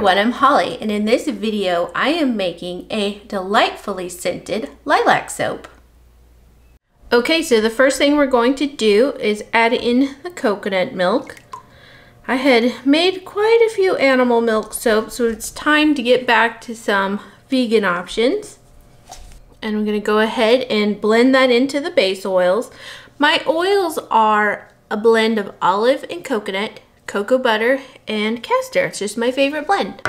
everyone, I'm Holly and in this video I am making a delightfully scented lilac soap. Okay, so the first thing we're going to do is add in the coconut milk. I had made quite a few animal milk soaps, so it's time to get back to some vegan options. And I'm going to go ahead and blend that into the base oils. My oils are a blend of olive and coconut cocoa butter, and castor. It's just my favorite blend.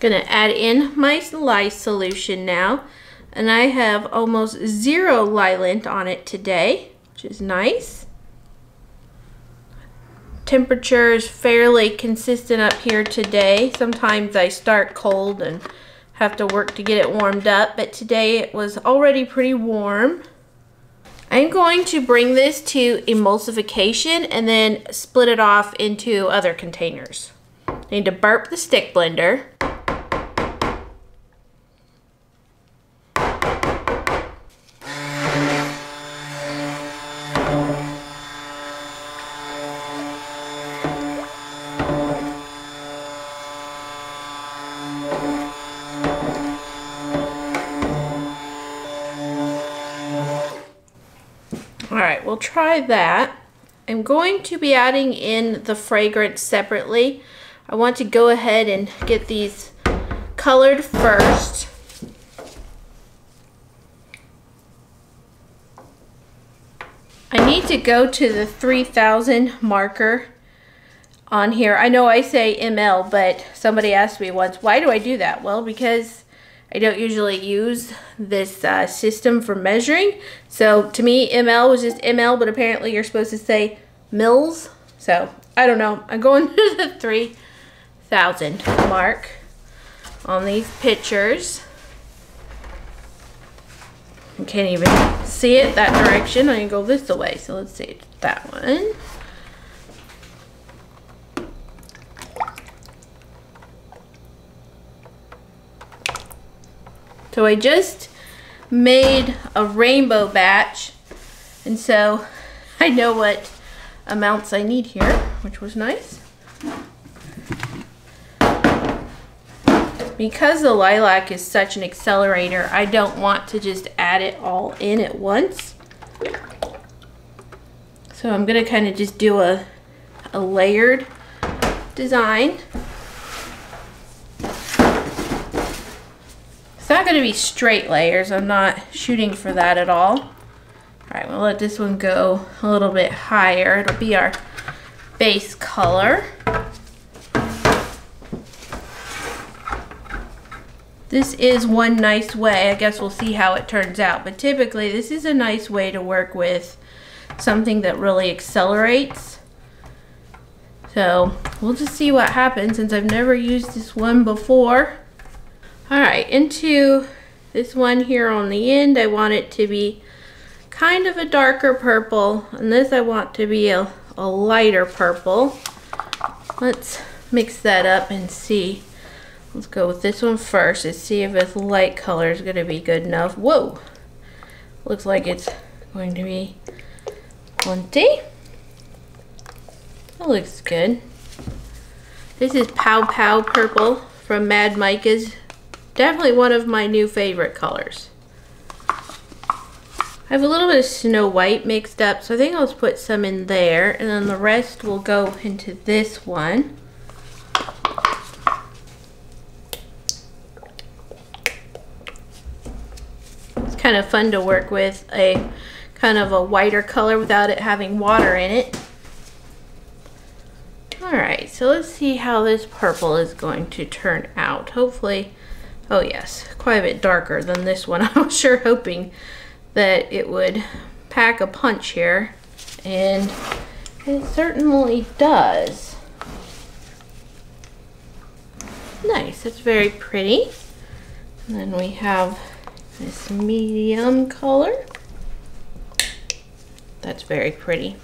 Gonna add in my lye solution now. And I have almost zero Lylint on it today, which is nice. Temperature is fairly consistent up here today. Sometimes I start cold and have to work to get it warmed up, but today it was already pretty warm. I'm going to bring this to emulsification and then split it off into other containers. I need to burp the stick blender. Try that. I'm going to be adding in the fragrance separately. I want to go ahead and get these colored first. I need to go to the 3000 marker on here. I know I say ml, but somebody asked me once, why do I do that? Well, because I don't usually use this uh, system for measuring. So to me, ml was just ml, but apparently you're supposed to say mils. So I don't know. I'm going to the 3,000 mark on these pictures. You can't even see it that direction. I can go this way. So let's see that one. So I just made a rainbow batch and so I know what amounts I need here, which was nice. Because the lilac is such an accelerator, I don't want to just add it all in at once. So I'm gonna kind of just do a, a layered design. It's not going to be straight layers. I'm not shooting for that at all. All right, we'll let this one go a little bit higher. It'll be our base color. This is one nice way. I guess we'll see how it turns out. But typically, this is a nice way to work with something that really accelerates. So we'll just see what happens since I've never used this one before. All right, into this one here on the end, I want it to be kind of a darker purple, and this I want to be a, a lighter purple. Let's mix that up and see. Let's go with this one first and see if this light color is going to be good enough. Whoa! Looks like it's going to be plenty. That looks good. This is Pow Pow Purple from Mad Micas Definitely one of my new favorite colors. I have a little bit of Snow White mixed up, so I think I'll just put some in there, and then the rest will go into this one. It's kind of fun to work with a kind of a whiter color without it having water in it. Alright, so let's see how this purple is going to turn out. Hopefully Oh yes, quite a bit darker than this one. I was sure hoping that it would pack a punch here, and it certainly does. Nice, it's very pretty. And then we have this medium color. That's very pretty.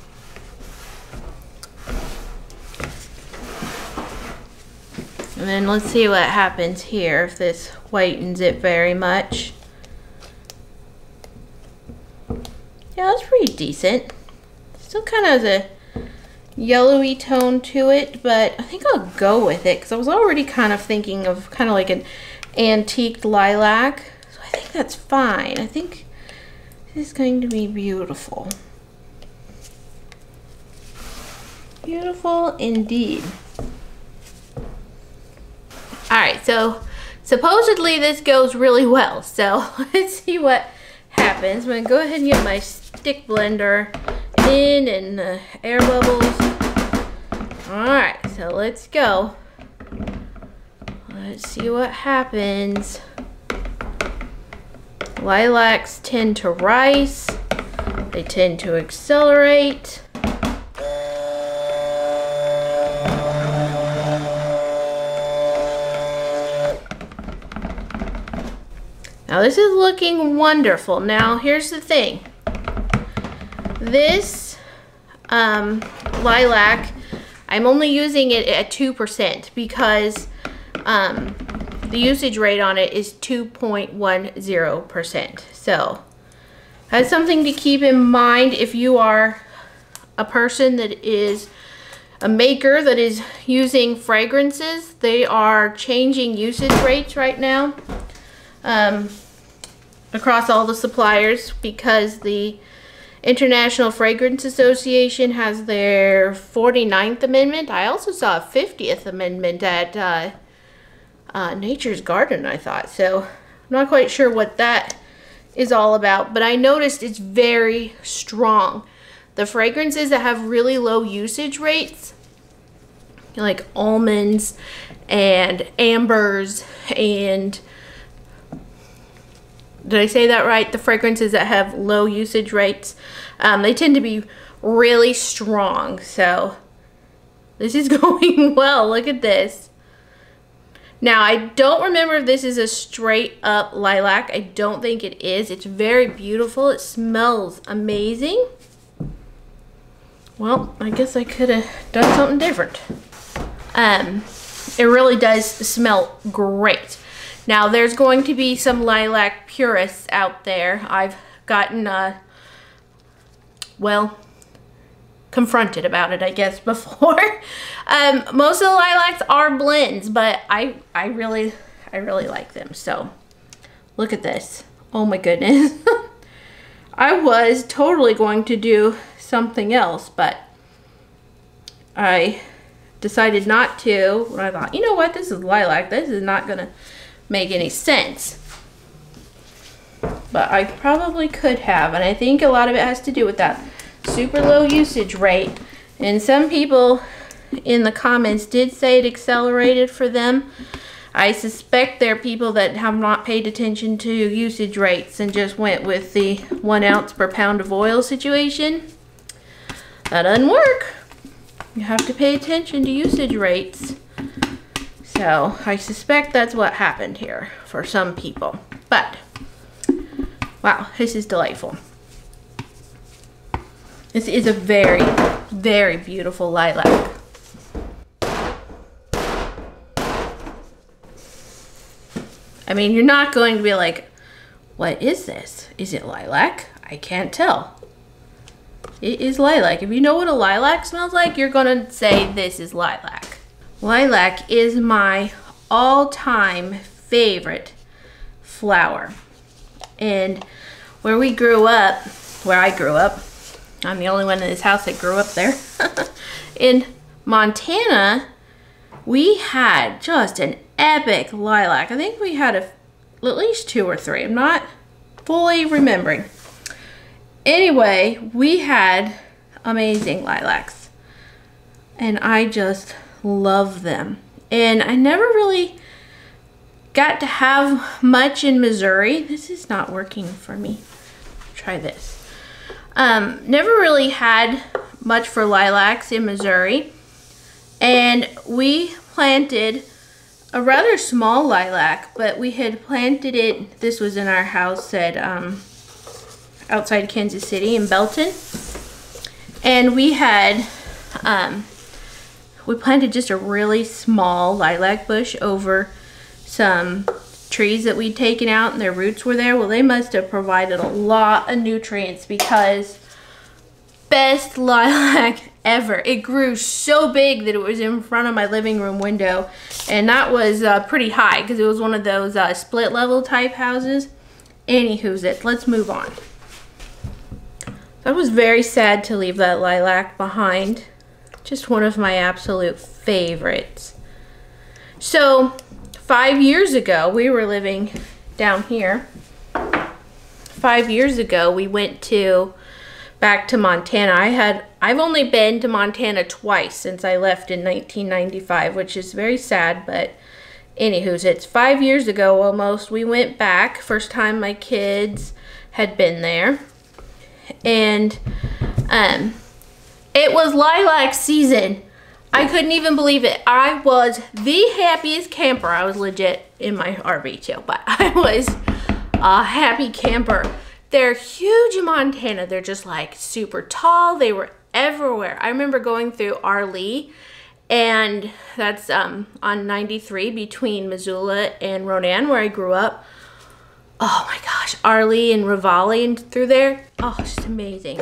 And then let's see what happens here if this whitens it very much. Yeah, that's pretty decent. Still kind of has a yellowy tone to it, but I think I'll go with it because I was already kind of thinking of kind of like an antique lilac. So I think that's fine. I think this is going to be beautiful. Beautiful indeed. All right, so supposedly this goes really well. So let's see what happens. I'm gonna go ahead and get my stick blender in and the air bubbles. All right, so let's go. Let's see what happens. Lilacs tend to rise. They tend to accelerate. Now this is looking wonderful. Now here's the thing. This um, lilac, I'm only using it at 2% because um, the usage rate on it is 2.10%. So that's something to keep in mind if you are a person that is a maker that is using fragrances. They are changing usage rates right now um, across all the suppliers because the International Fragrance Association has their 49th Amendment. I also saw a 50th Amendment at uh, uh, Nature's Garden, I thought. So I'm not quite sure what that is all about, but I noticed it's very strong. The fragrances that have really low usage rates, like almonds and ambers and did I say that right? The fragrances that have low usage rates, um, they tend to be really strong. So this is going well. Look at this. Now, I don't remember if this is a straight up lilac. I don't think it is. It's very beautiful. It smells amazing. Well, I guess I could have done something different. Um, it really does smell great. Now there's going to be some lilac purists out there. I've gotten, uh, well, confronted about it, I guess, before. um, most of the lilacs are blends, but I, I really, I really like them. So look at this. Oh my goodness. I was totally going to do something else, but I decided not to when I thought, you know what, this is lilac. This is not going to make any sense. But I probably could have, and I think a lot of it has to do with that super low usage rate. And some people in the comments did say it accelerated for them. I suspect there are people that have not paid attention to usage rates and just went with the one ounce per pound of oil situation. That doesn't work. You have to pay attention to usage rates. So I suspect that's what happened here for some people. But, wow, this is delightful. This is a very, very beautiful lilac. I mean, you're not going to be like, what is this? Is it lilac? I can't tell. It is lilac. If you know what a lilac smells like, you're going to say this is lilac. Lilac is my all-time favorite flower. And where we grew up, where I grew up, I'm the only one in this house that grew up there. in Montana, we had just an epic lilac. I think we had a, at least two or three. I'm not fully remembering. Anyway, we had amazing lilacs. And I just love them. And I never really got to have much in Missouri. This is not working for me. Try this. Um, never really had much for lilacs in Missouri. And we planted a rather small lilac, but we had planted it, this was in our house at um, outside Kansas City in Belton. And we had um, we planted just a really small lilac bush over some trees that we'd taken out and their roots were there. Well, they must have provided a lot of nutrients because best lilac ever. It grew so big that it was in front of my living room window. And that was uh, pretty high because it was one of those uh, split level type houses. Anywho's it, let's move on. I was very sad to leave that lilac behind. Just one of my absolute favorites. So, five years ago, we were living down here. Five years ago, we went to back to Montana. I had I've only been to Montana twice since I left in 1995, which is very sad, but anywho's it's five years ago almost. We went back. First time my kids had been there. And um it was lilac season. I couldn't even believe it. I was the happiest camper. I was legit in my RV too, but I was a happy camper. They're huge in Montana. They're just like super tall. They were everywhere. I remember going through Arlee and that's um, on 93 between Missoula and Ronan where I grew up. Oh my gosh, Arlee and Ravalli and through there. Oh, it's just amazing.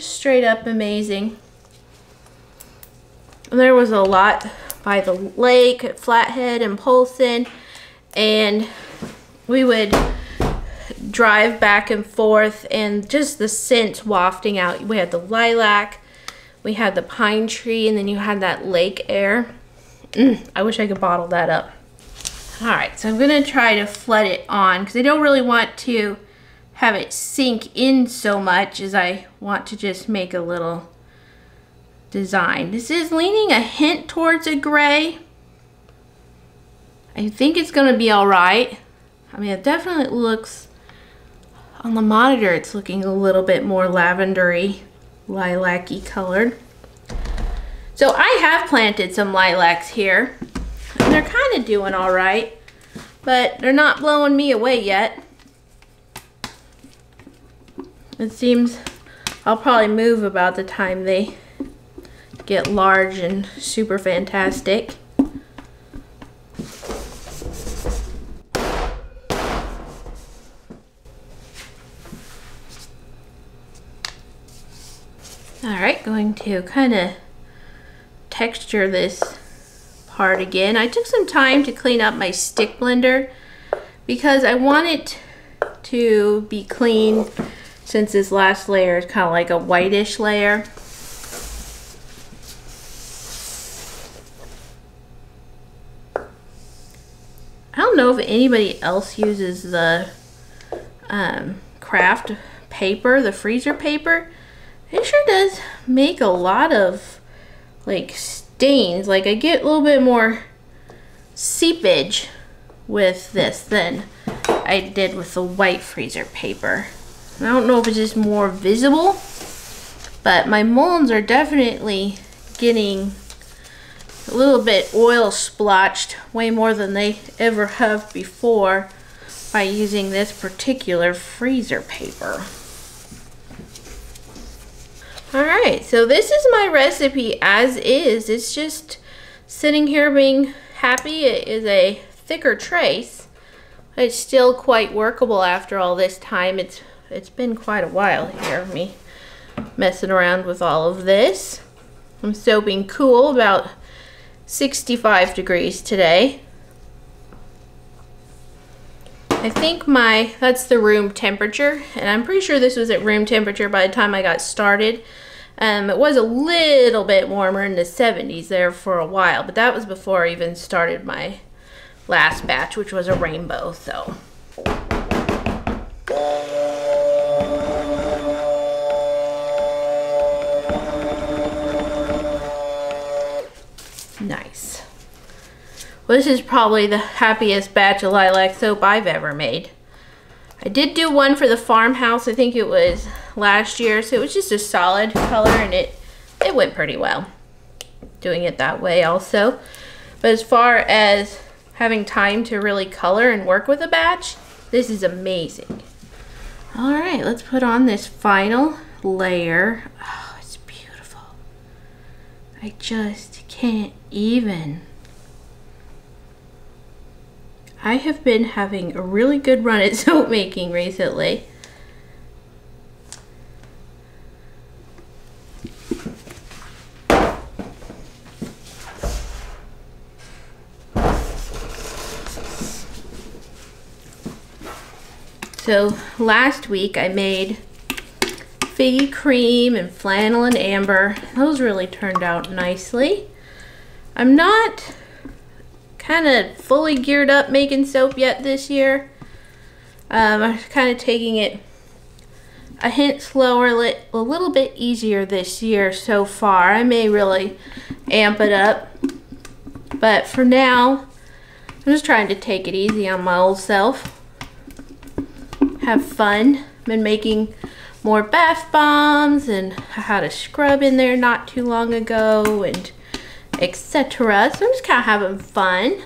Just straight up amazing. And there was a lot by the lake at Flathead and Polson and we would drive back and forth and just the scent wafting out. We had the lilac, we had the pine tree, and then you had that lake air. Mm, I wish I could bottle that up. All right, so I'm gonna try to flood it on because I don't really want to have it sink in so much as I want to just make a little design. This is leaning a hint towards a gray. I think it's gonna be all right. I mean, it definitely looks, on the monitor, it's looking a little bit more lavendery, lilac-y colored. So I have planted some lilacs here, and they're kind of doing all right, but they're not blowing me away yet. It seems I'll probably move about the time they get large and super fantastic. Alright, going to kind of texture this part again. I took some time to clean up my stick blender because I want it to be clean since this last layer is kind of like a whitish layer. I don't know if anybody else uses the um, craft paper, the freezer paper. It sure does make a lot of like stains. Like I get a little bit more seepage with this than I did with the white freezer paper. I don't know if it's just more visible, but my molds are definitely getting a little bit oil splotched, way more than they ever have before by using this particular freezer paper. Alright, so this is my recipe as is. It's just sitting here being happy. It is a thicker trace. It's still quite workable after all this time. It's It's been quite a while here, me messing around with all of this. I'm being cool, about 65 degrees today. I think my, that's the room temperature, and I'm pretty sure this was at room temperature by the time I got started. Um, it was a little bit warmer in the 70s there for a while, but that was before I even started my last batch, which was a rainbow, so. Nice. Well, this is probably the happiest batch of lilac soap I've ever made. I did do one for the farmhouse. I think it was last year. So it was just a solid color and it, it went pretty well doing it that way also. But as far as having time to really color and work with a batch, this is amazing. All right, let's put on this final layer. I just can't even. I have been having a really good run at soap making recently. So last week I made figgy cream and flannel and amber. Those really turned out nicely. I'm not kind of fully geared up making soap yet this year. Um, I'm kind of taking it a hint slower, a little bit easier this year so far. I may really amp it up. But for now, I'm just trying to take it easy on my old self have fun. Been making more bath bombs and I had a scrub in there not too long ago and etc. So I'm just kind of having fun.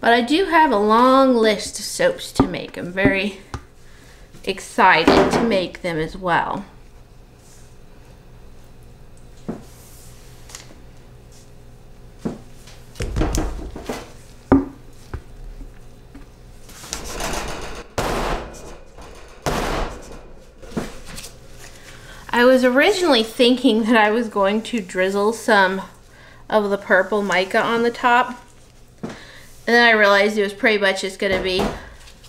But I do have a long list of soaps to make. I'm very excited to make them as well. Was originally thinking that I was going to drizzle some of the purple mica on the top. And then I realized it was pretty much just going to be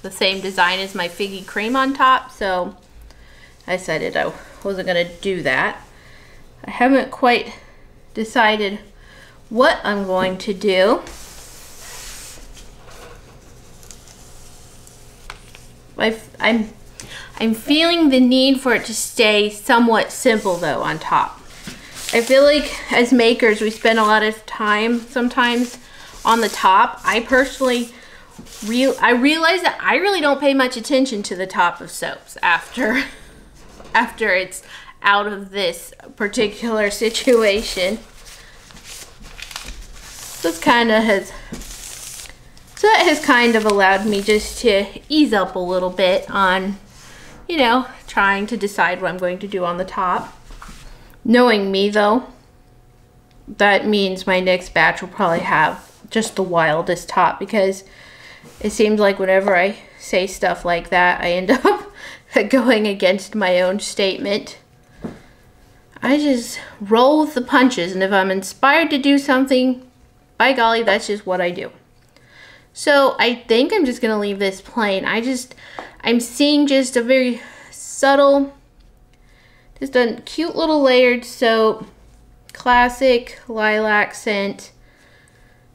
the same design as my figgy cream on top. So I decided I wasn't going to do that. I haven't quite decided what I'm going to do. I'm I'm feeling the need for it to stay somewhat simple though on top. I feel like as makers, we spend a lot of time sometimes on the top. I personally, real I realize that I really don't pay much attention to the top of soaps after, after it's out of this particular situation. This kind of has, so that has kind of allowed me just to ease up a little bit on you know, trying to decide what I'm going to do on the top. Knowing me though, that means my next batch will probably have just the wildest top because it seems like whenever I say stuff like that, I end up going against my own statement. I just roll with the punches and if I'm inspired to do something, by golly, that's just what I do. So I think I'm just going to leave this plain. I just, I'm seeing just a very subtle, just a cute little layered soap, classic lilac scent.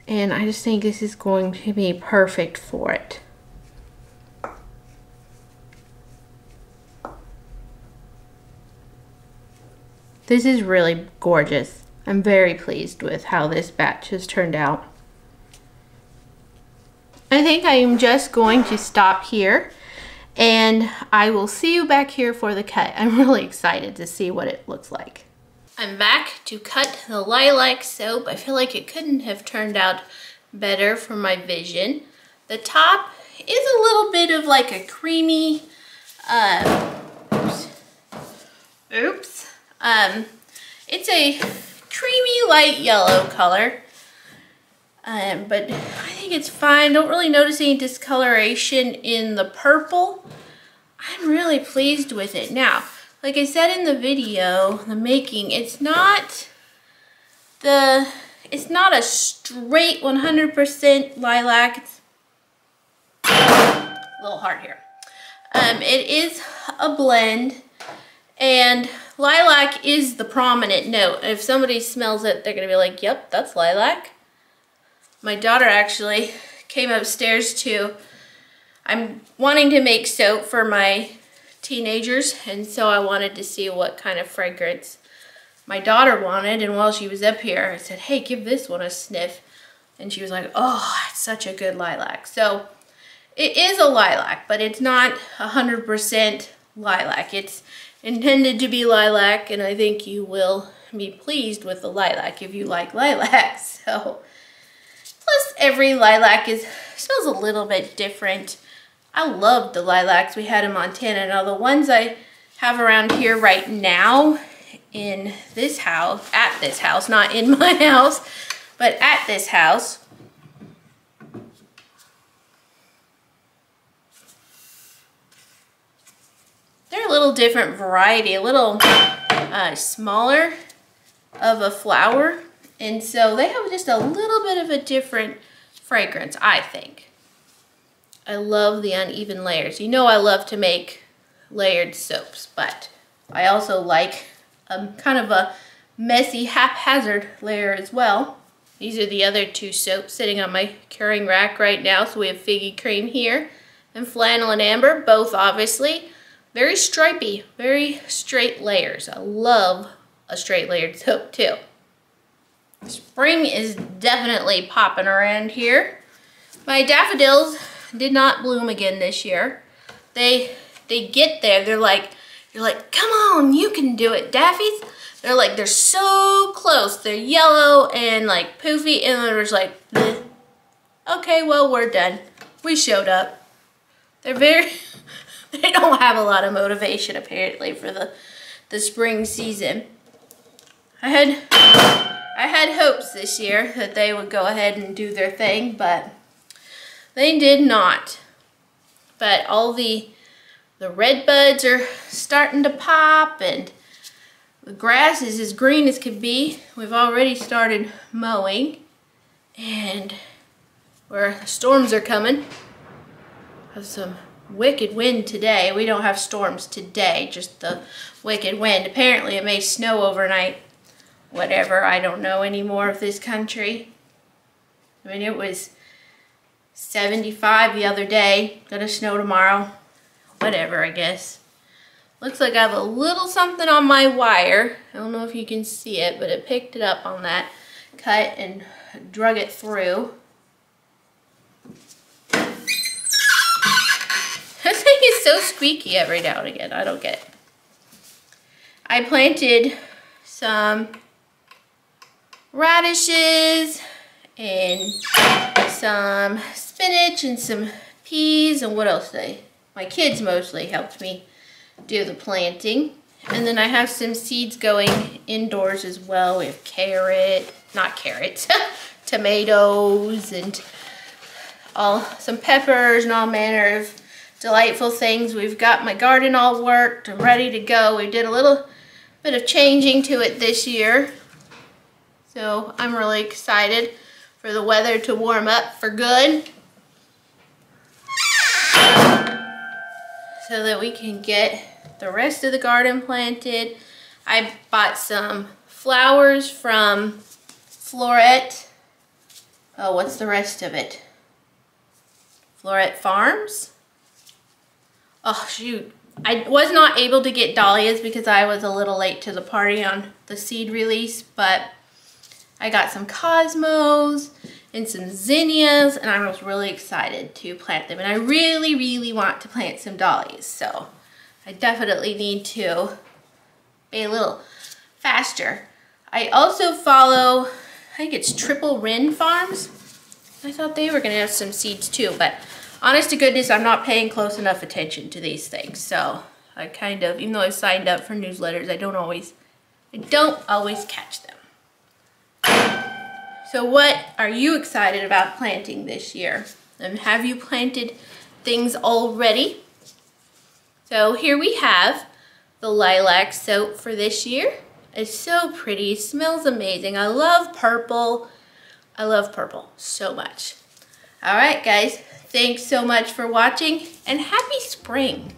And I just think this is going to be perfect for it. This is really gorgeous. I'm very pleased with how this batch has turned out. I think I am just going to stop here and I will see you back here for the cut. I'm really excited to see what it looks like. I'm back to cut the lilac soap. I feel like it couldn't have turned out better for my vision. The top is a little bit of like a creamy, uh, oops, oops. Um, it's a creamy light yellow color. Um, but I think it's fine. Don't really notice any discoloration in the purple. I'm really pleased with it. Now, like I said in the video, the making, it's not the, it's not a straight 100% lilac. It's a little hard here. Um, it is a blend and lilac is the prominent note. If somebody smells it, they're gonna be like, yep, that's lilac my daughter actually came upstairs to, I'm wanting to make soap for my teenagers and so I wanted to see what kind of fragrance my daughter wanted and while she was up here I said hey give this one a sniff. And she was like oh it's such a good lilac. So it is a lilac but it's not hundred percent lilac. It's intended to be lilac and I think you will be pleased with the lilac if you like lilac. So Every lilac is smells a little bit different. I love the lilacs we had in Montana. Now the ones I have around here right now in this house, at this house, not in my house, but at this house. They're a little different variety, a little uh, smaller of a flower. And so they have just a little bit of a different fragrance, I think. I love the uneven layers. You know I love to make layered soaps, but I also like a kind of a messy haphazard layer as well. These are the other two soaps sitting on my curing rack right now. So we have Figgy Cream here and Flannel and Amber, both obviously. Very stripy, very straight layers. I love a straight layered soap too. Spring is definitely popping around here. My daffodils did not bloom again this year. They they get there, they're like, you're like, come on, you can do it, daffies. They're like, they're so close. They're yellow and like poofy and they're just like, okay, well, we're done. We showed up. They're very, they don't have a lot of motivation apparently for the, the spring season. I had, I had hopes this year that they would go ahead and do their thing, but they did not. But all the the red buds are starting to pop and the grass is as green as could be. We've already started mowing and where storms are coming. Have some wicked wind today. We don't have storms today, just the wicked wind. Apparently it may snow overnight. Whatever, I don't know anymore of this country. I mean, it was 75 the other day. Gonna snow tomorrow whatever, I guess. Looks like I have a little something on my wire. I don't know if you can see it, but it picked it up on that cut and drug it through. This thing is so squeaky every now and again. I don't get it. I planted some radishes and some spinach and some peas and what else they my kids mostly helped me do the planting. And then I have some seeds going indoors as well. We have carrot, not carrots, tomatoes and all some peppers and all manner of delightful things. We've got my garden all worked and ready to go. We did a little bit of changing to it this year. So I'm really excited for the weather to warm up for good. so that we can get the rest of the garden planted. I bought some flowers from Floret. Oh, what's the rest of it? Floret Farms? Oh, shoot. I was not able to get dahlias because I was a little late to the party on the seed release, but I got some cosmos and some zinnias and I was really excited to plant them. And I really, really want to plant some dahlias. So I definitely need to be a little faster. I also follow, I think it's Triple Wren Farms. I thought they were gonna have some seeds too, but honest to goodness, I'm not paying close enough attention to these things. So I kind of, even though I've signed up for newsletters, I don't always, I don't always catch them. So what are you excited about planting this year? And have you planted things already? So here we have the lilac soap for this year. It's so pretty, smells amazing. I love purple. I love purple so much. All right, guys, thanks so much for watching and happy spring.